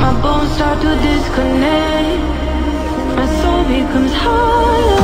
My bones start to disconnect. My soul becomes hollow.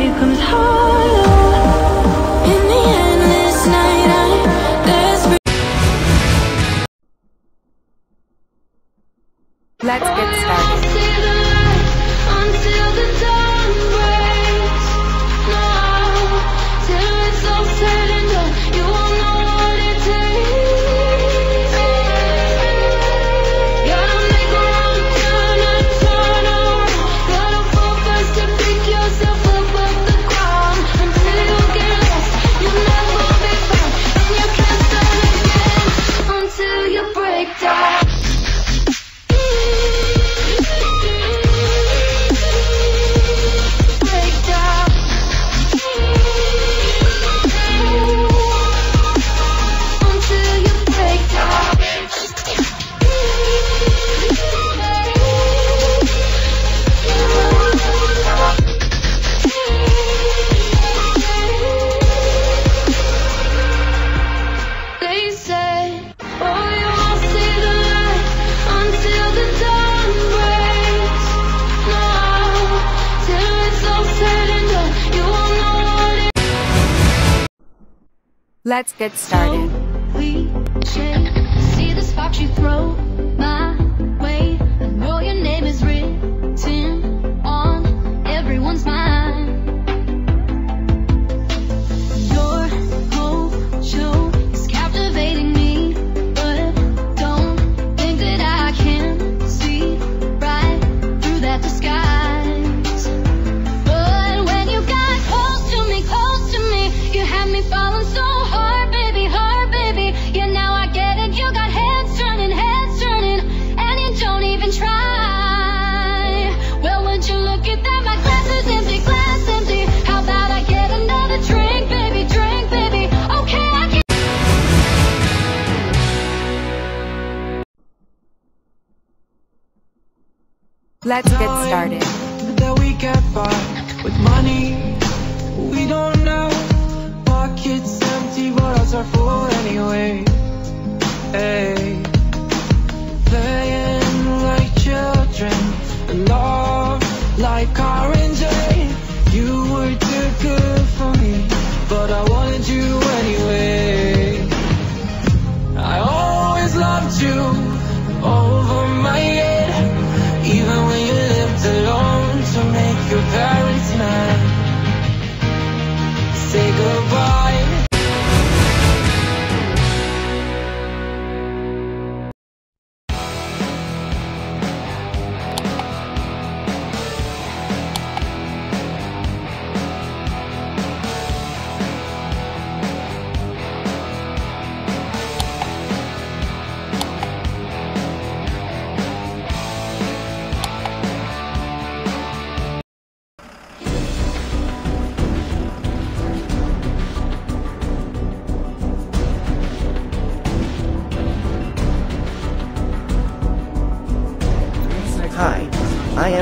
becomes harder take time. Let's get started. Let's get started. That we get by with money we don't know. Pockets empty, but ours are full anyway. Hey.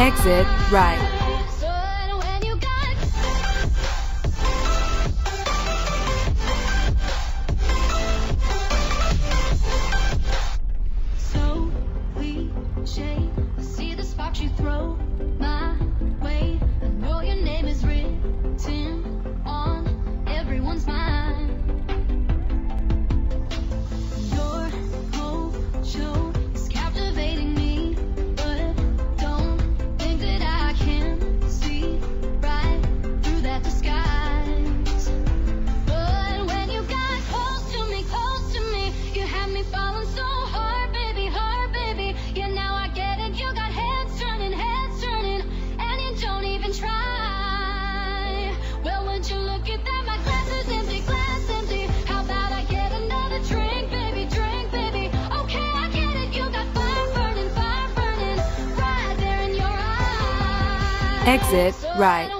Exit right. Exit right.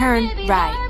turn right.